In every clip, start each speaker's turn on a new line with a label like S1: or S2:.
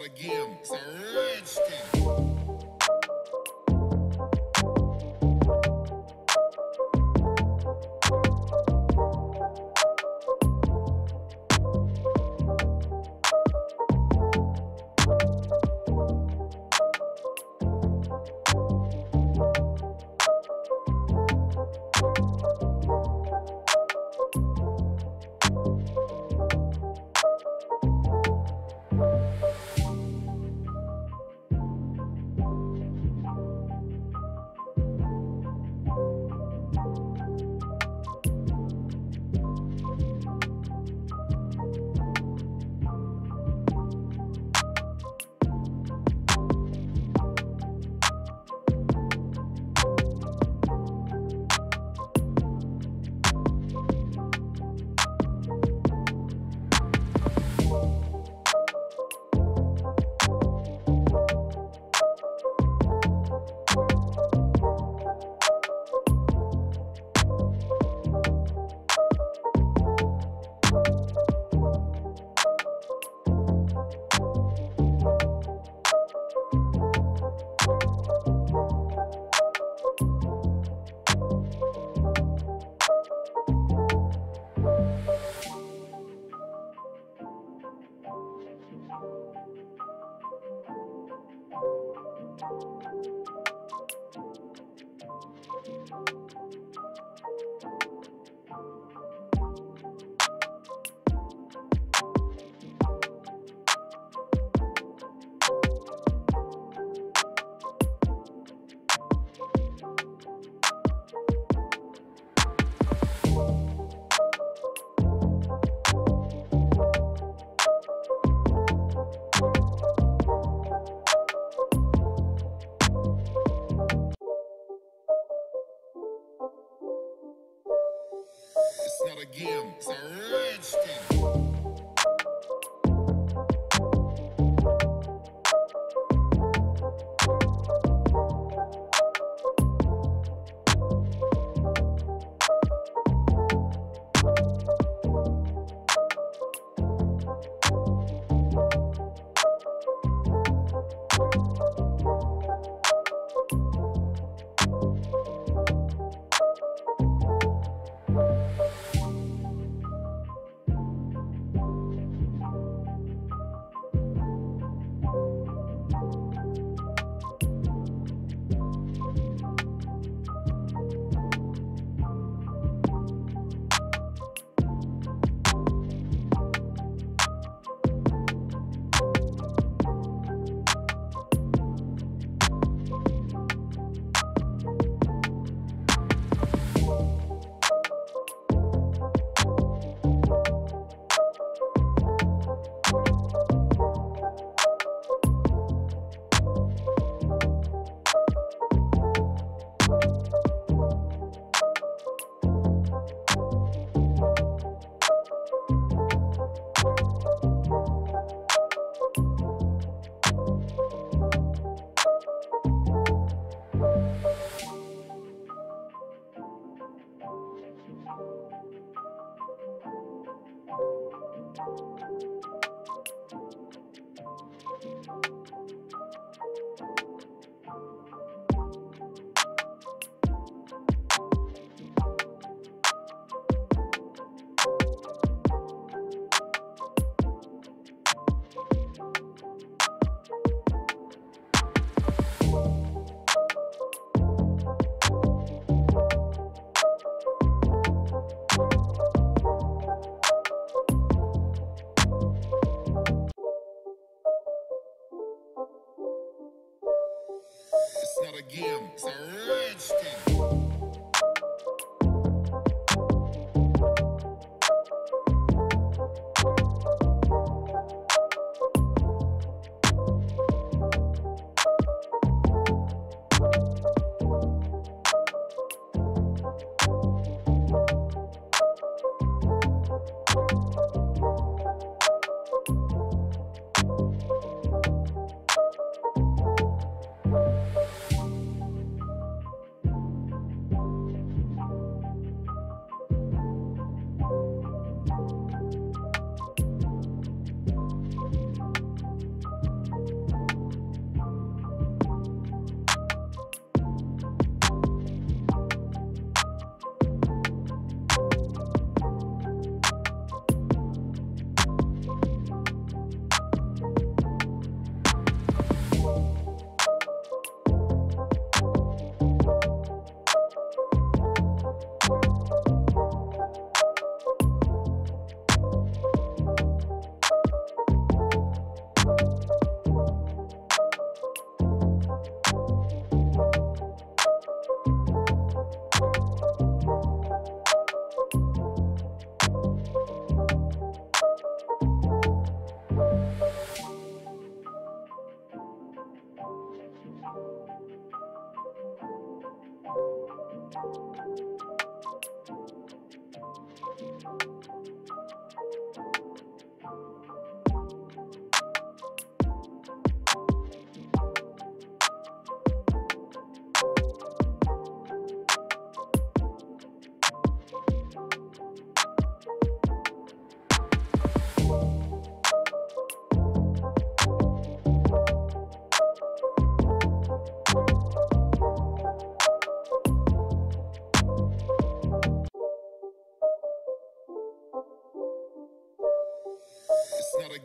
S1: Not it's a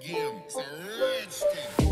S1: again. It's a rich.